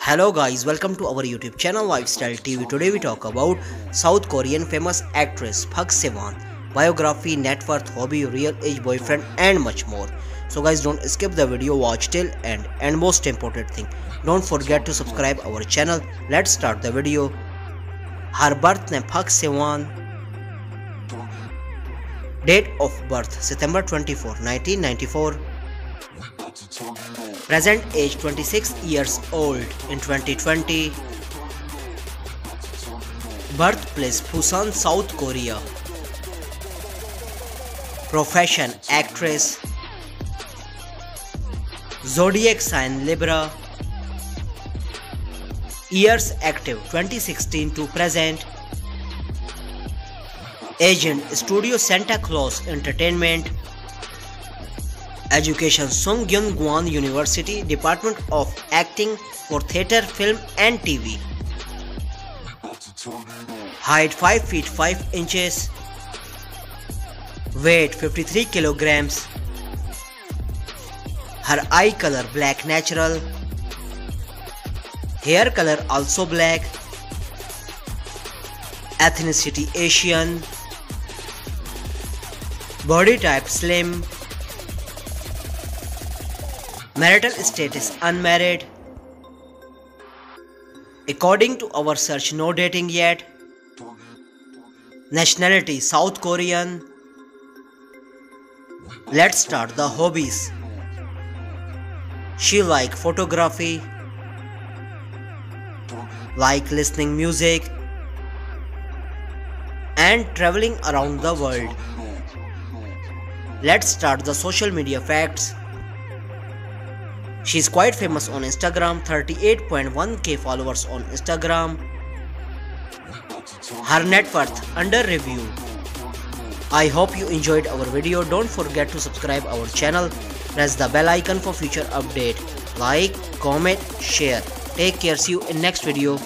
Hello guys, welcome to our YouTube channel Lifestyle TV. Today we talk about South Korean famous actress Park Sewan, biography, net worth, hobby, real age boyfriend and much more. So guys don't skip the video, watch till end and most important thing, don't forget to subscribe our channel. Let's start the video. Her birth name Park Sewan. Date of birth September 24, 1994. Present age 26 years old in 2020. Birthplace Busan, South Korea. Profession actress. Zodiac sign Libra. Years active 2016 to present. Agent Studio Santa Claus Entertainment. Education Gwan University Department of Acting for Theatre, Film and TV. Height 5 feet 5 inches. Weight 53 kilograms. Her eye color black natural. Hair color also black. Ethnicity Asian. Body type slim. Marital status unmarried. According to our search, no dating yet. Nationality South Korean. Let's start the hobbies. She like photography, like listening music and traveling around the world. Let's start the social media facts. She's quite famous on Instagram, 38.1k followers on Instagram. Her net worth under review. I hope you enjoyed our video. Don't forget to subscribe our channel. Press the bell icon for future update. Like, comment, share. Take care. See you in next video.